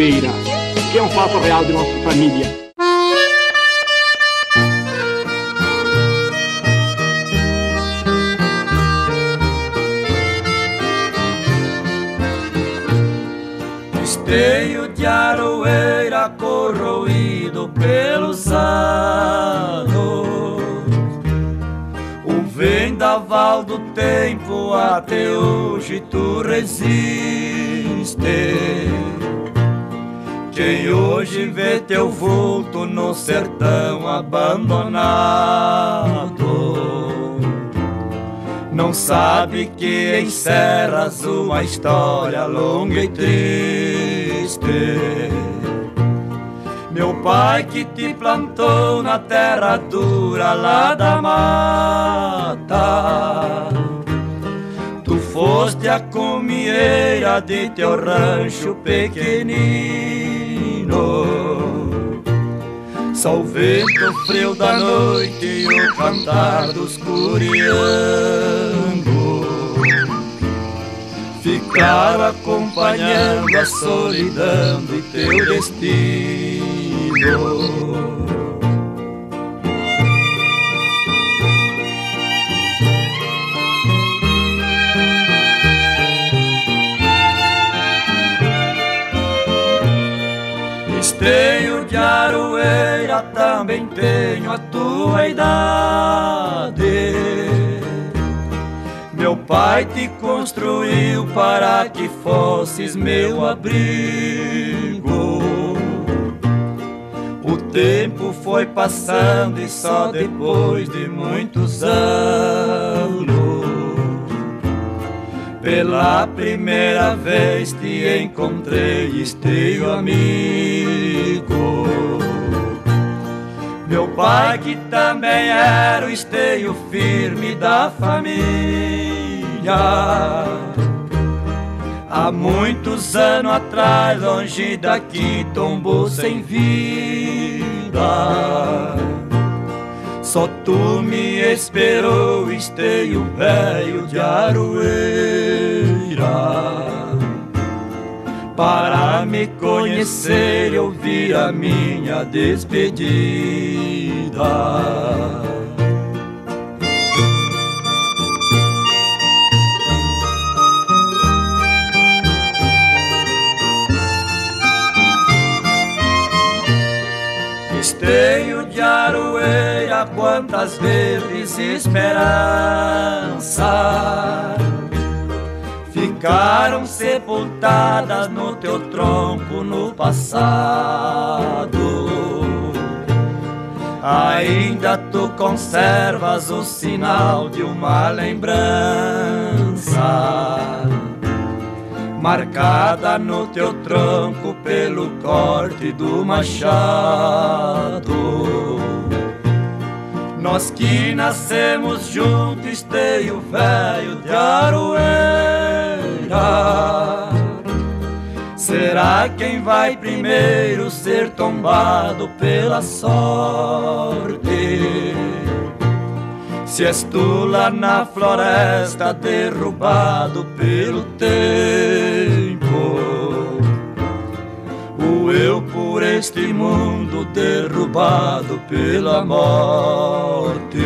Aroeira, que é um fato real de nossa família. Esteio de aroeira corroído pelos anos O vendaval do tempo até hoje tu resiste Quem hoje vê teu vulto no sertão abandonado não sabe que encerras uma história longa e triste. Meu pai que te plantou na terra dura lá da mata. Tu foste a comieira de teu rancho pequenino. Só o vento frio da noite e o cantar dos curianos ficar acompanhando a solidão de teu destino. Também tenho a tua idade meu pai te construiu para que fosses meu abrigo. O tempo foi passando e só depois de muitos anos, pela primeira vez te encontrei, esteio amigo. Meu pai que também era o esteio firme da família Há muitos anos atrás, longe daqui, tombou sem vida. Só tu me esperou, esteio velho de aroeira, para me conhecer e ouvir a minha despedida. Esteio de aroeira, quantas vezes esperança ficaram sepultadas no teu tronco no passado. Ainda tu conservas o sinal de uma lembrança marcada no teu tronco pelo corte do machado. Nós que nascemos juntos, esteio velho de aroeira. Será quem vai primeiro ser tombado pela sorte? Se és tu lá na floresta derrubado pelo tempo, por este mundo derrubado pela morte.